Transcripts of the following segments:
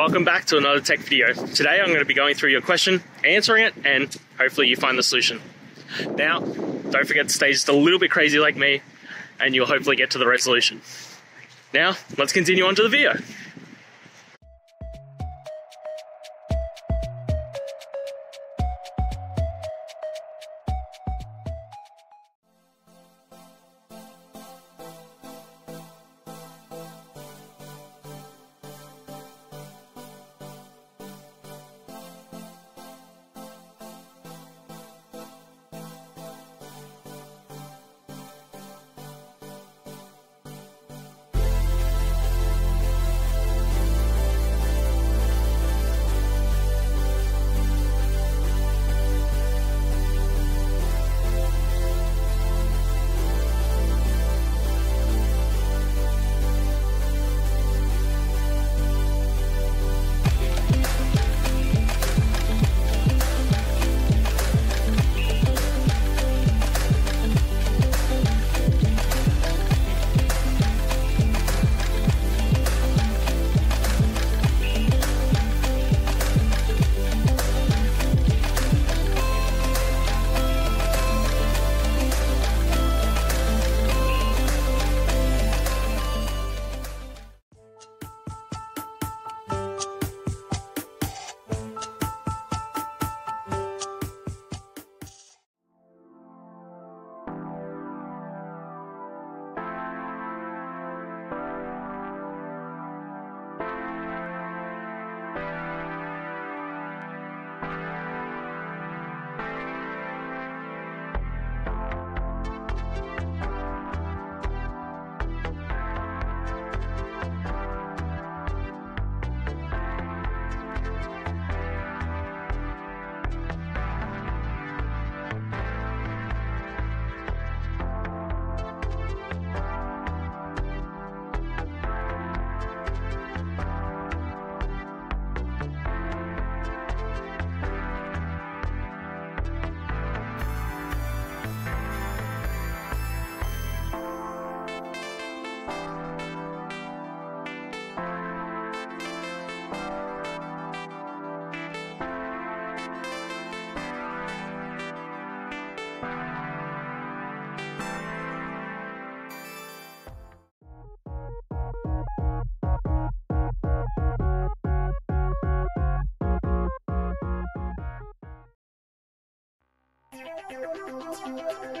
welcome back to another tech video. Today I'm going to be going through your question, answering it, and hopefully you find the solution. Now, don't forget to stay just a little bit crazy like me, and you'll hopefully get to the resolution. Now, let's continue on to the video. Música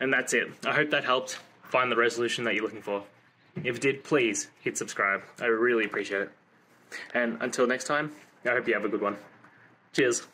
And that's it. I hope that helped find the resolution that you're looking for. If it did, please hit subscribe. I really appreciate it. And until next time, I hope you have a good one. Cheers.